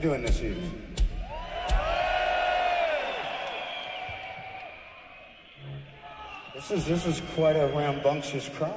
Doing this evening? This is this is quite a rambunctious crowd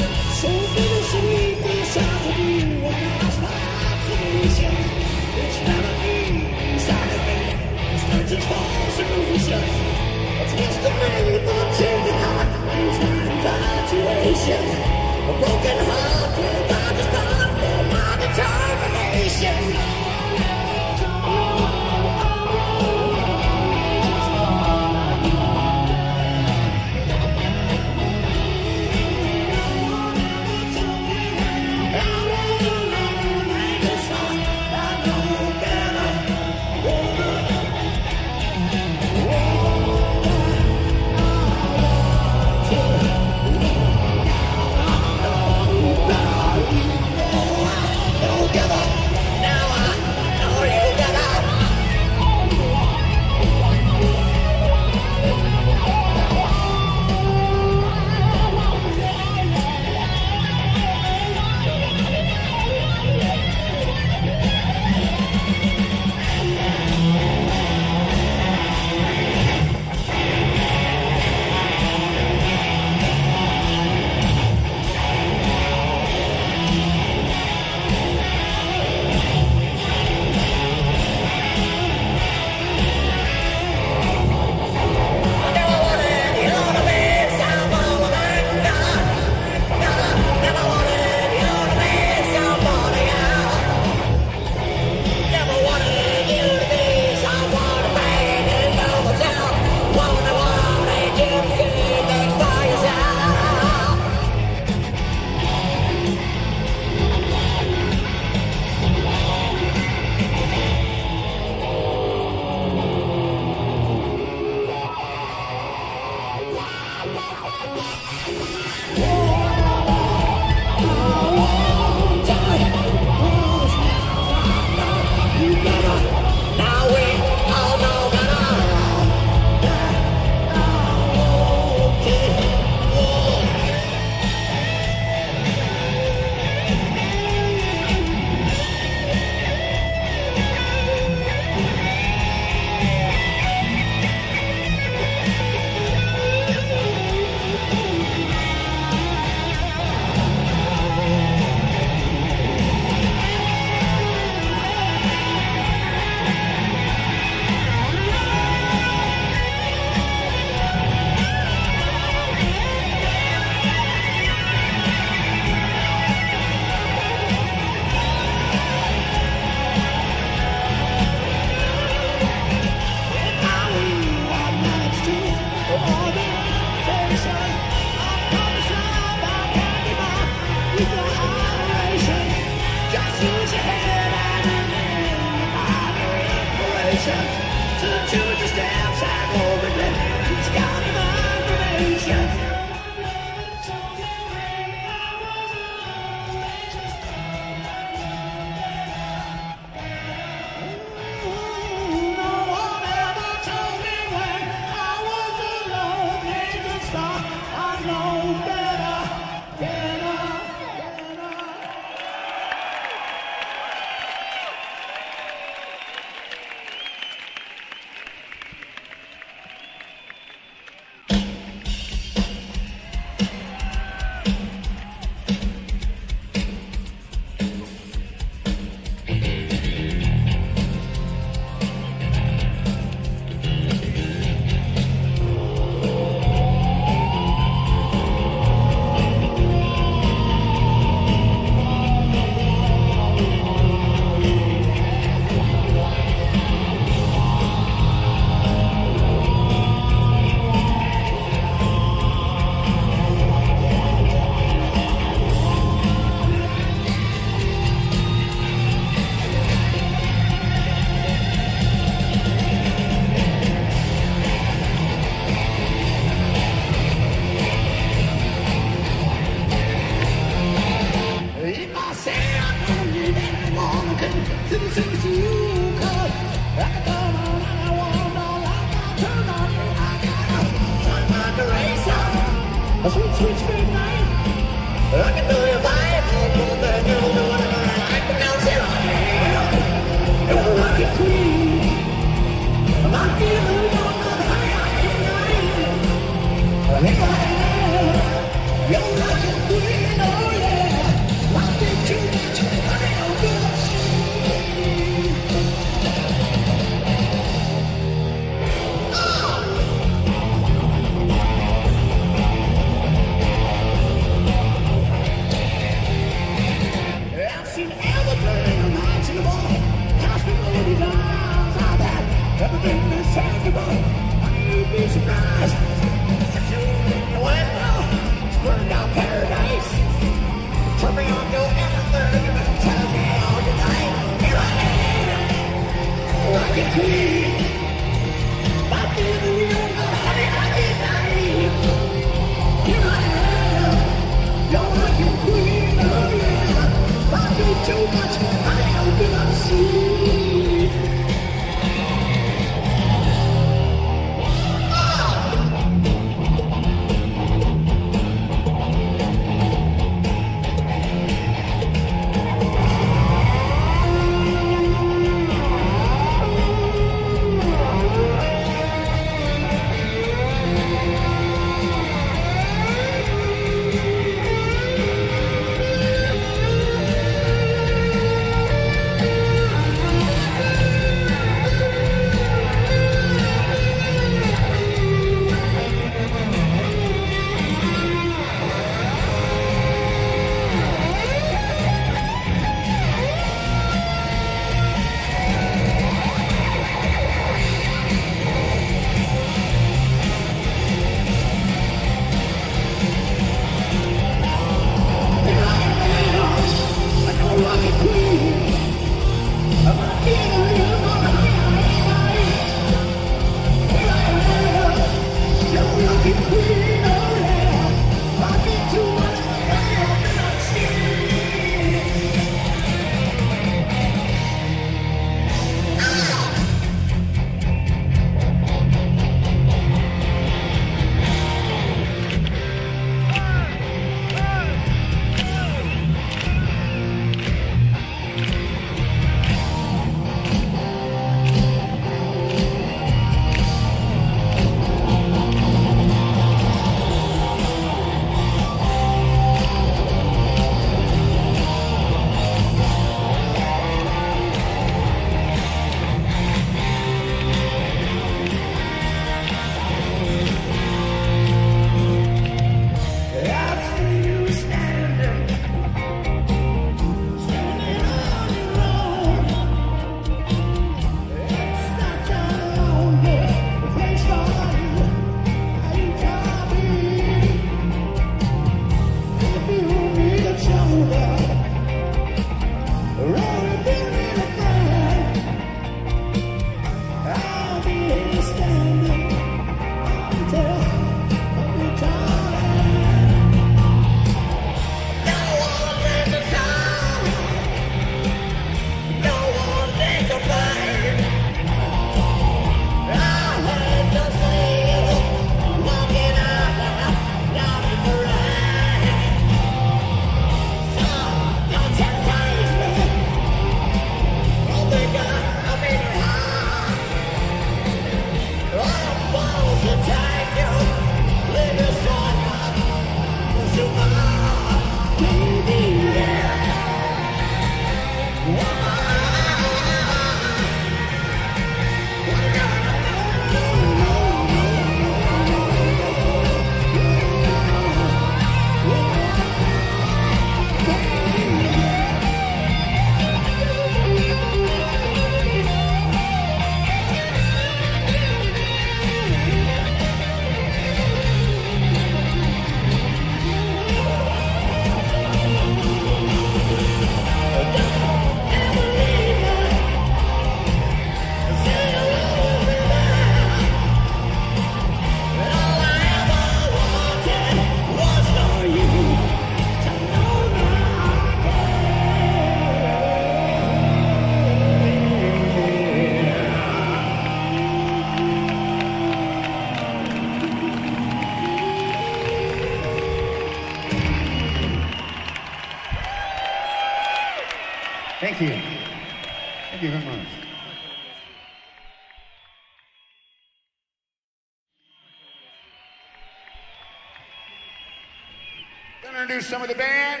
some of the band.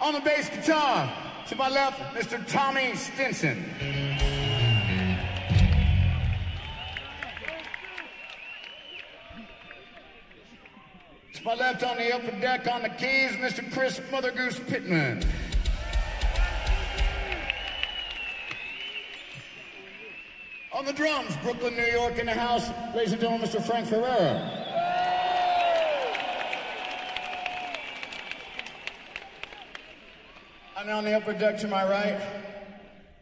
On the bass guitar, to my left, Mr. Tommy Stinson. To my left on the upper deck on the keys, Mr. Chris Mother Goose Pitman. On the drums, Brooklyn, New York in the house, ladies and gentlemen, Mr. Frank Ferrera. And on the upper deck to my right,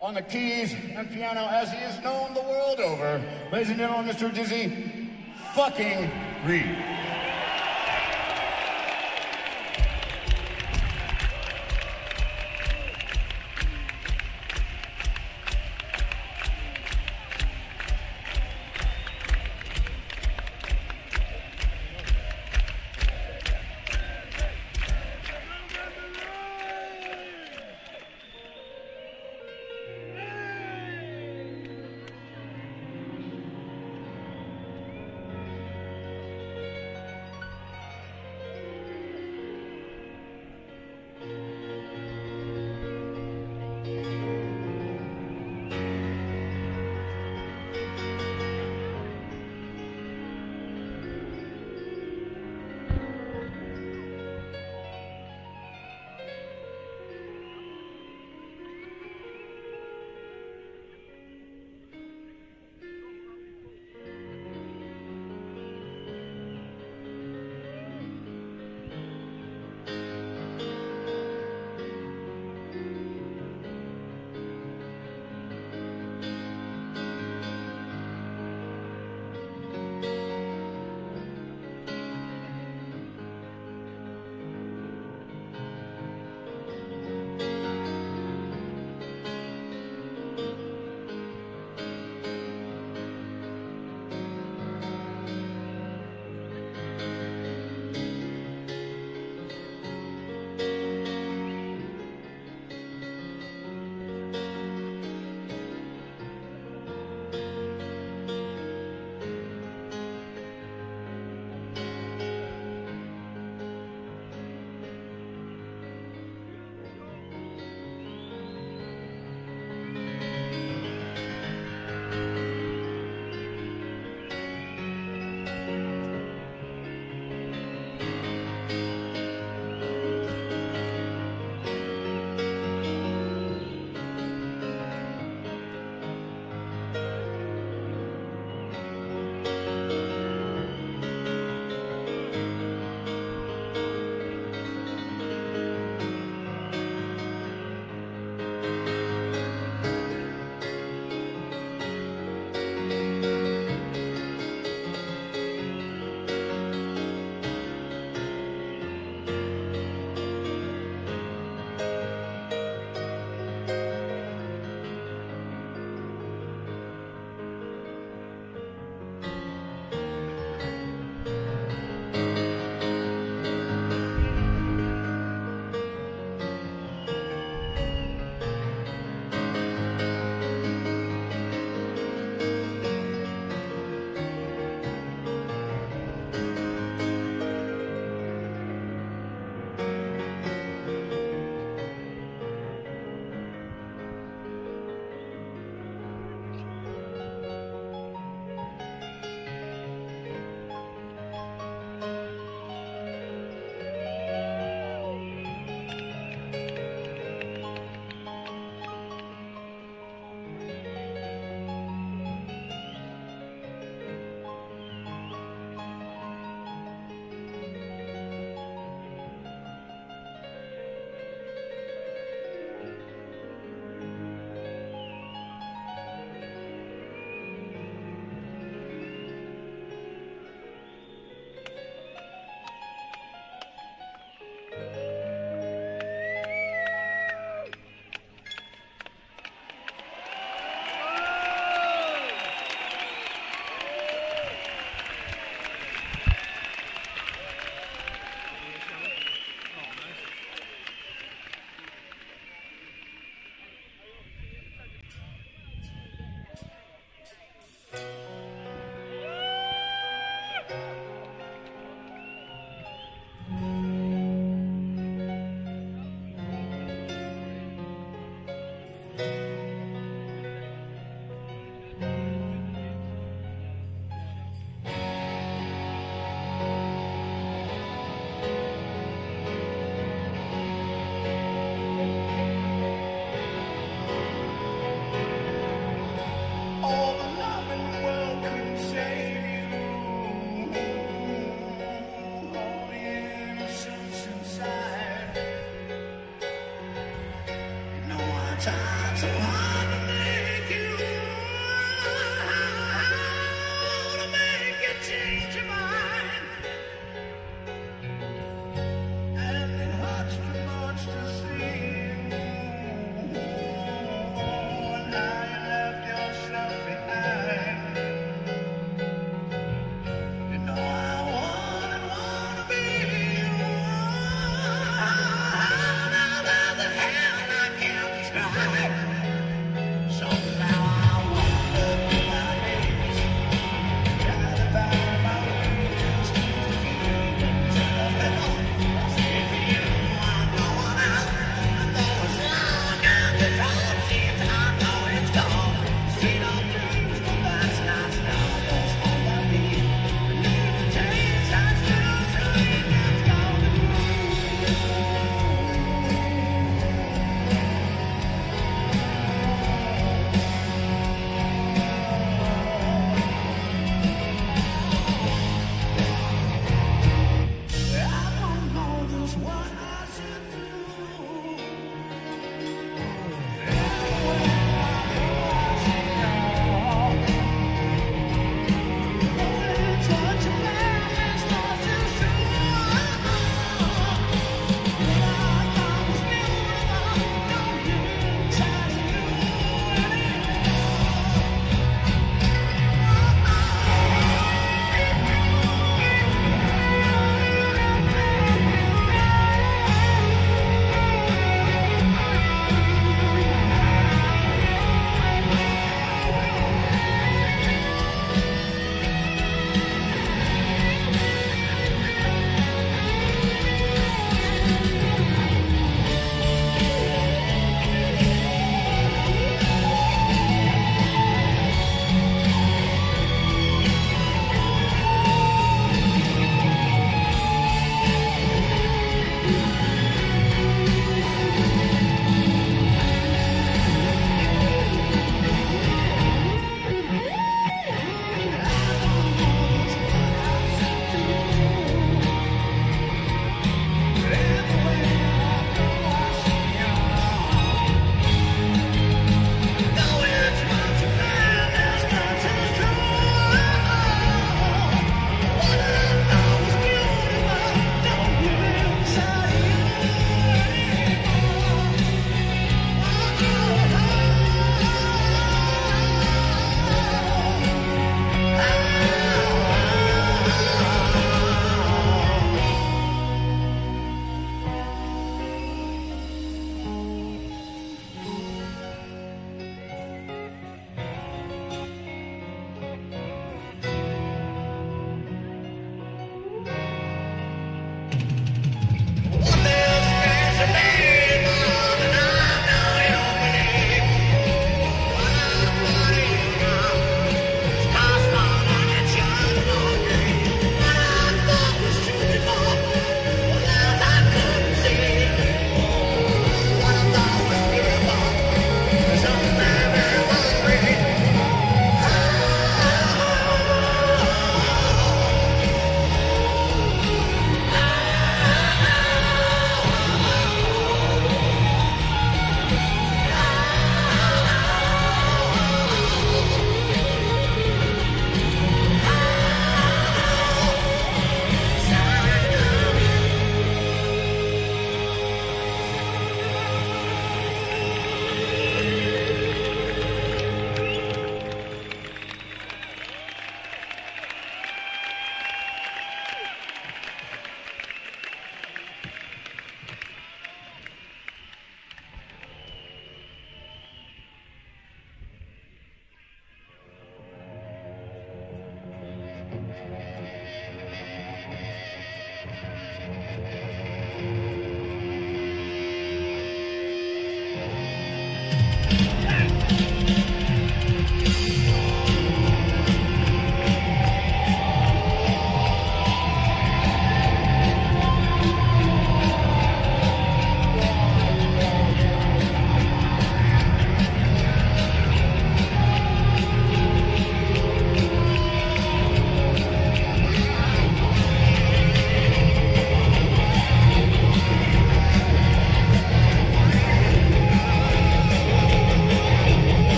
On the keys and piano, as he is known the world over, ladies and gentlemen, Mr. Dizzy fucking Reed.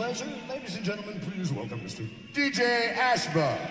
Pleasure, ladies and gentlemen, please welcome Mr. DJ Ashba.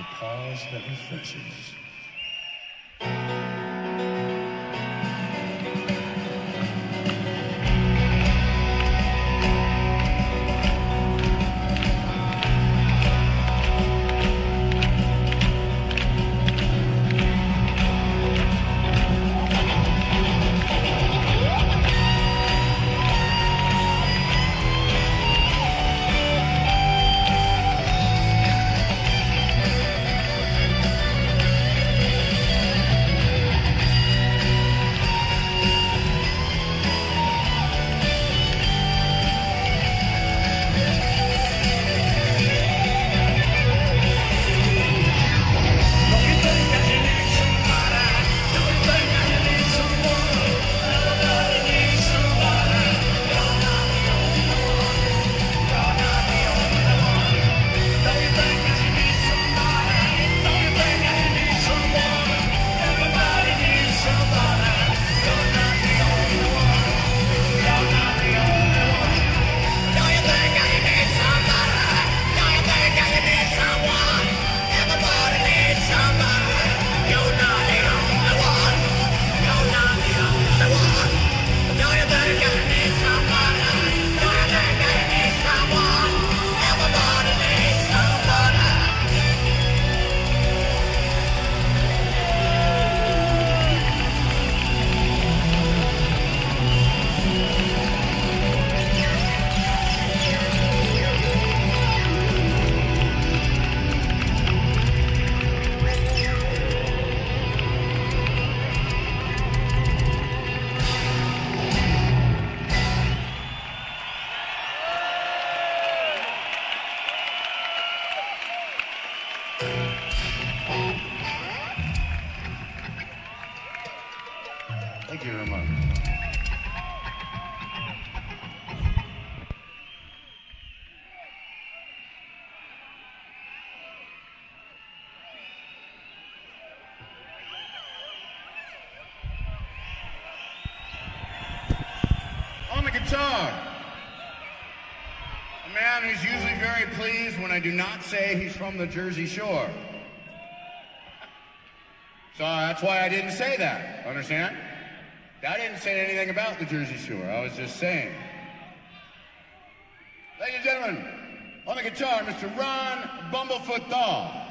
the pause that refreshes. From the Jersey Shore. So uh, that's why I didn't say that. Understand? I didn't say anything about the Jersey Shore. I was just saying. Ladies and gentlemen, on the guitar, Mr. Ron Bumblefoot Thal.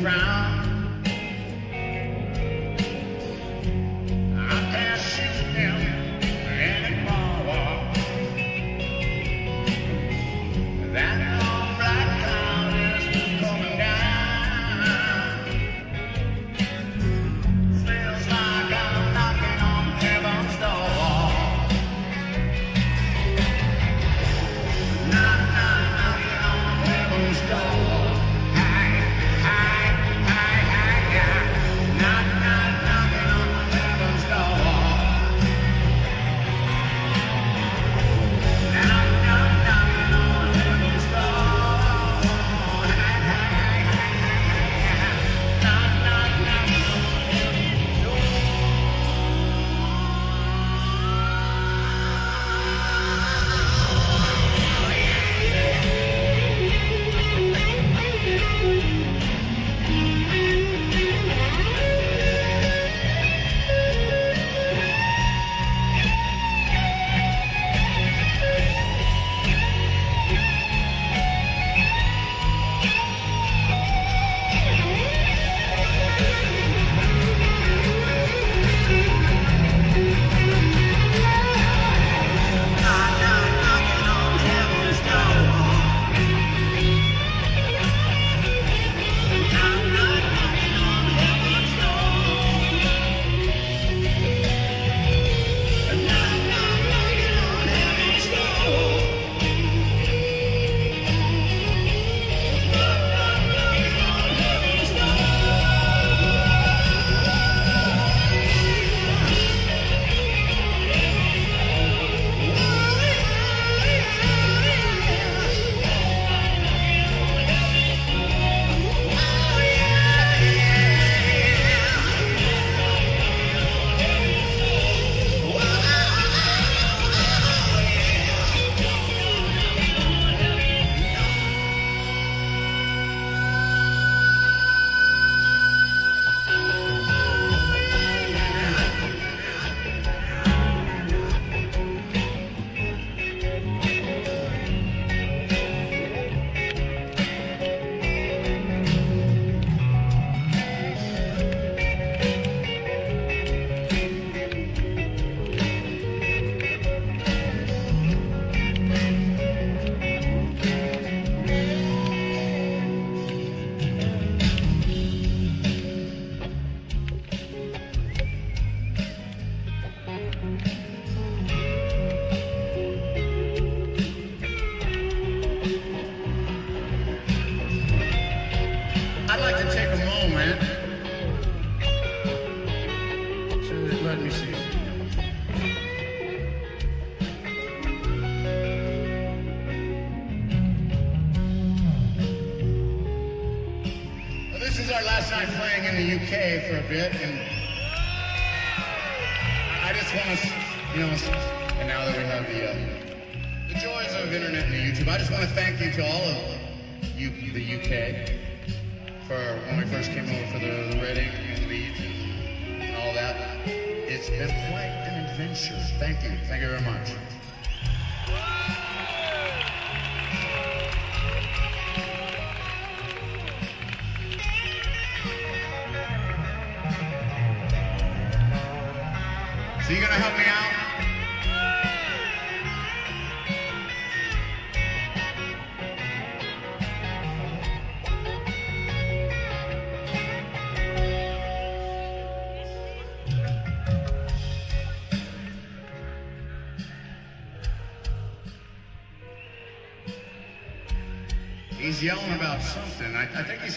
Round.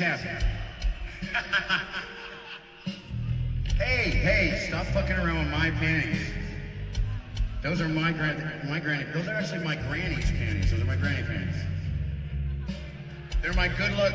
happen. hey, hey, stop fucking around with my panties. Those are my grand, my granny. Those are actually my granny's panties. Those are my granny panties. They're my good luck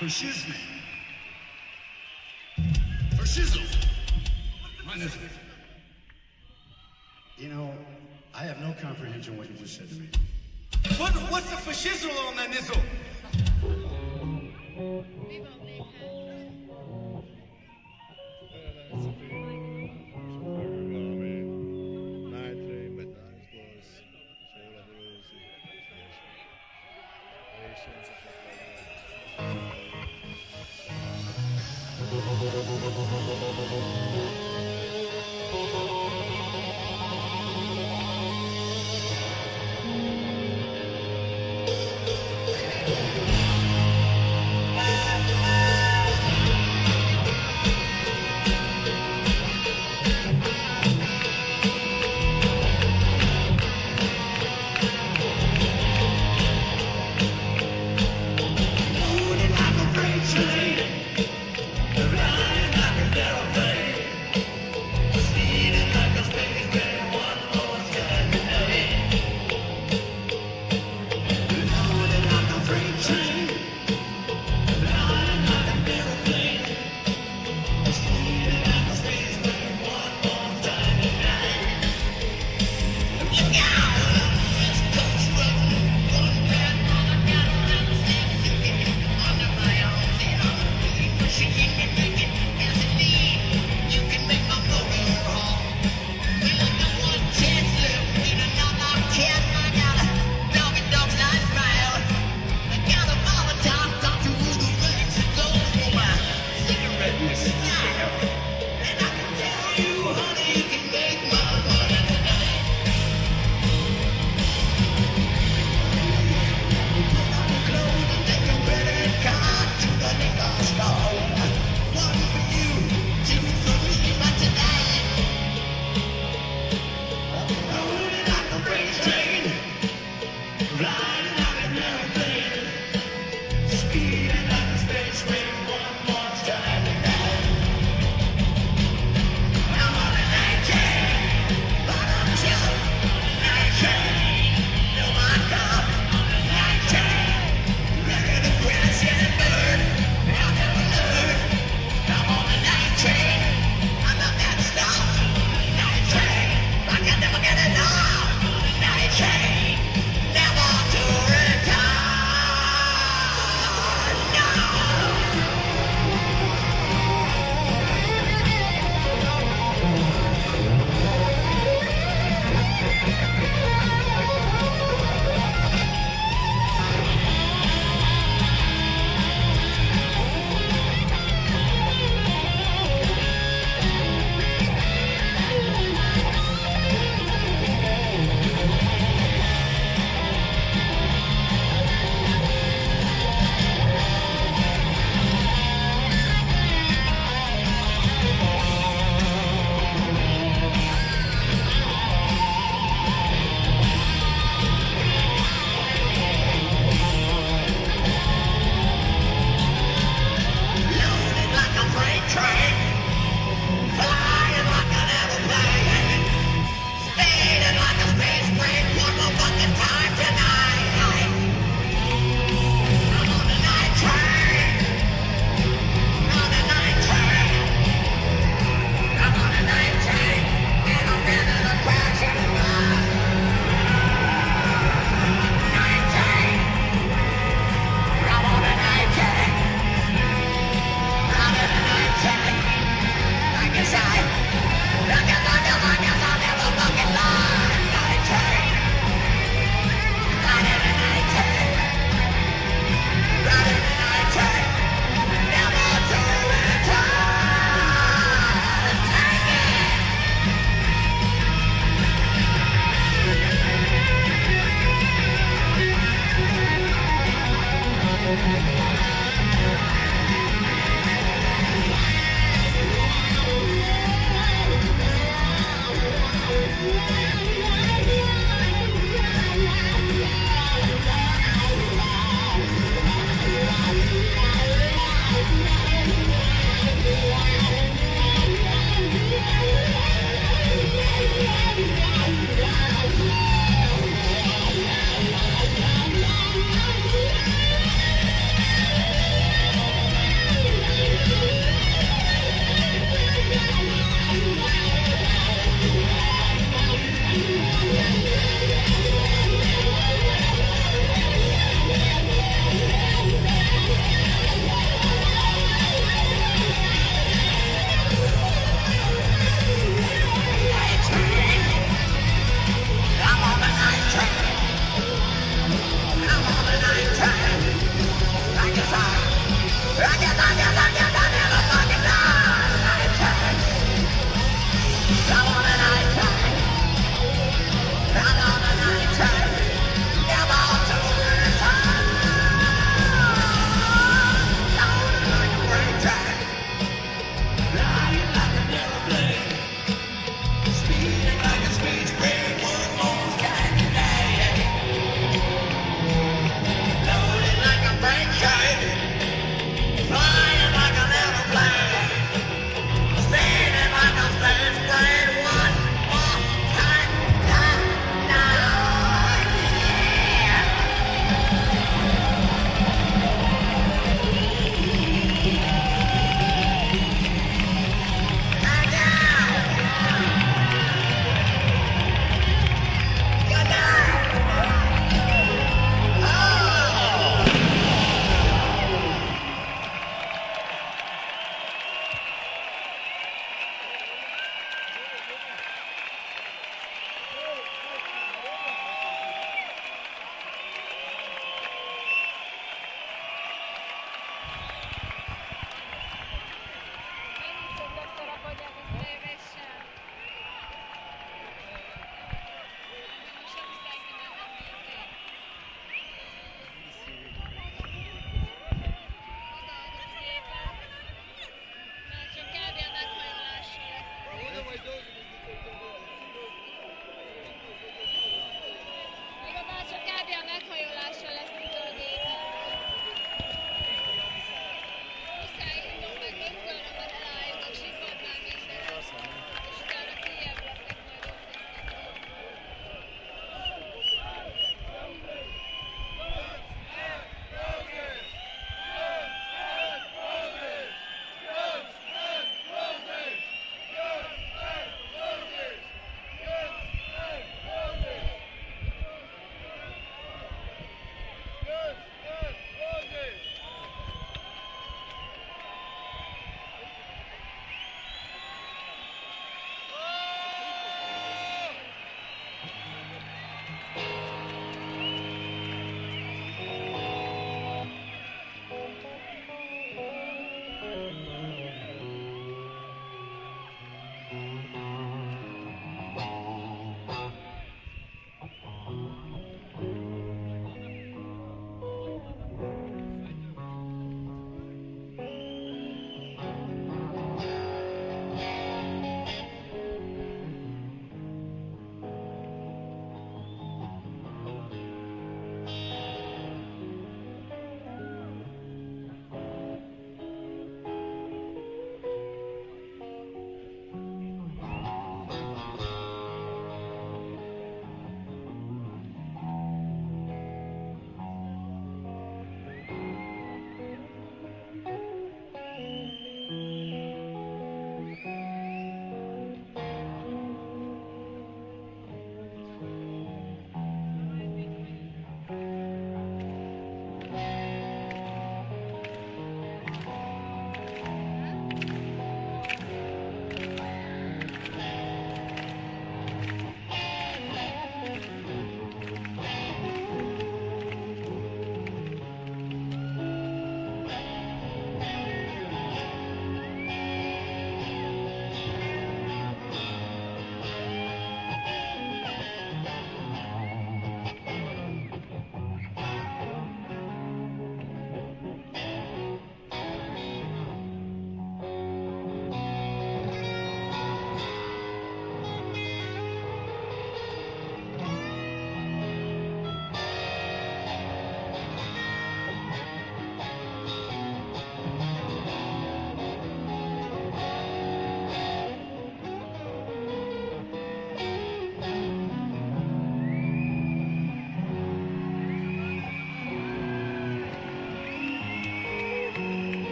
For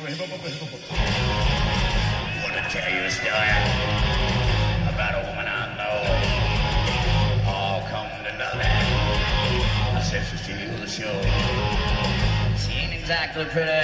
Want to tell you a story about a woman I know. All come to nothing. I said she steals the show. She ain't exactly pretty.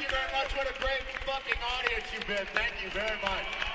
Thank you very much. What a great fucking audience you've been. Thank you very much.